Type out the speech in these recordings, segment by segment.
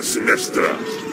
Guia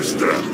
быстро!